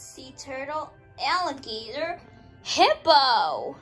sea turtle, alligator, hippo.